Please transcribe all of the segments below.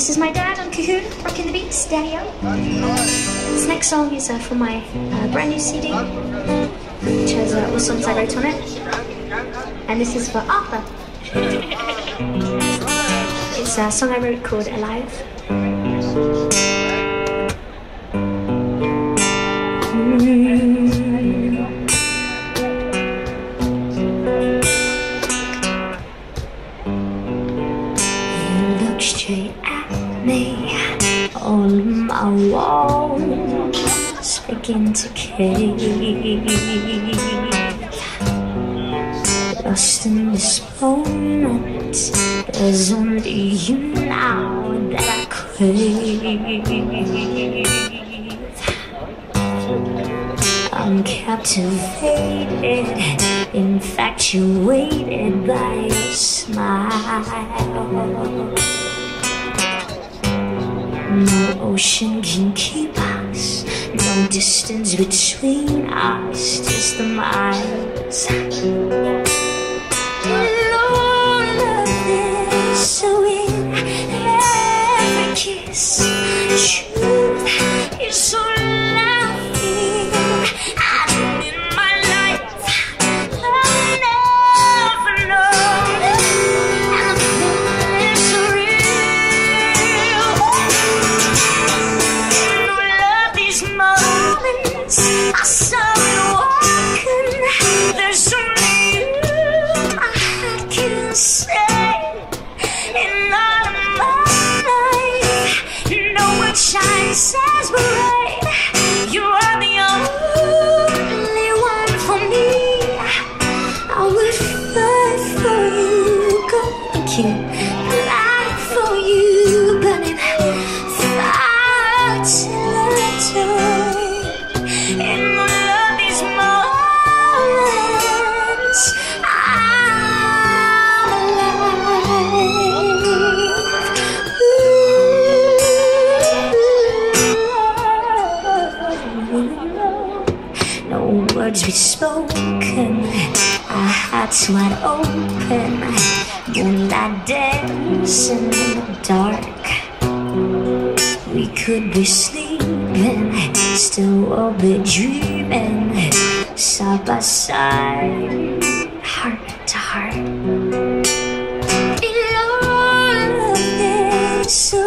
this is my dad on cajon, rocking the beats, Daddy-O. This next song is uh, from my uh, brand new CD, which has uh, all songs I wrote on it. And this is for Arthur. it's a song I wrote called Alive. look straight me. All of my walls begin to cave. Lost in this moment, there's only you now that I crave. I'm captivated, infatuated by your smile. No ocean can keep us, no distance between us, just the miles. Lord, love is so in every kiss. Words be spoken, our hearts wide open, moonlight dancing in the dark. We could be sleeping, still we'll be dreaming, side by side, heart to heart. In all of this,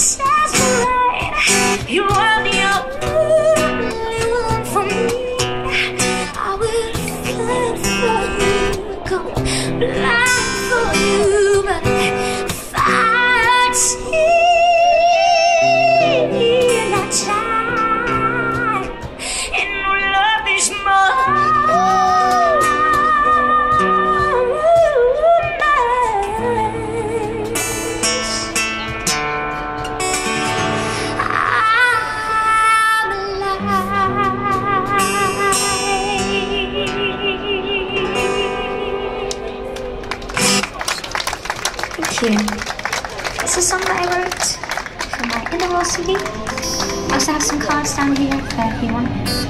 shines you. It's a song that I wrote for my CD. I also have some cards down here if you want.